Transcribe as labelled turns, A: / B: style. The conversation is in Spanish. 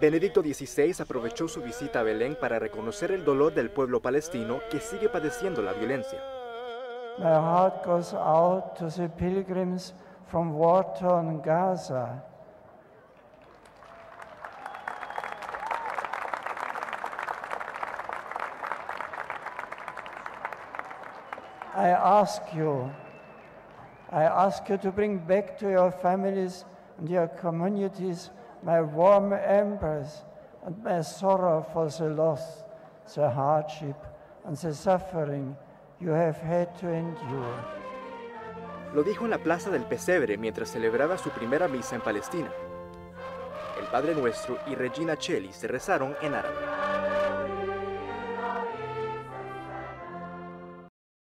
A: Benedicto XVI aprovechó su visita a Belén para reconocer el dolor del pueblo palestino que sigue padeciendo la violencia.
B: My heart goes out to the pilgrims from war-torn Gaza. I ask you, I ask you to bring back to your families and your communities my warm embrace and my sorrow for the loss, the hardship, and the suffering you have had to endure.
A: Lo dijo en la Plaza del Pesebre mientras celebraba su primera misa en Palestina. El Padre Nuestro y Regina Cheli se rezaron en árabe.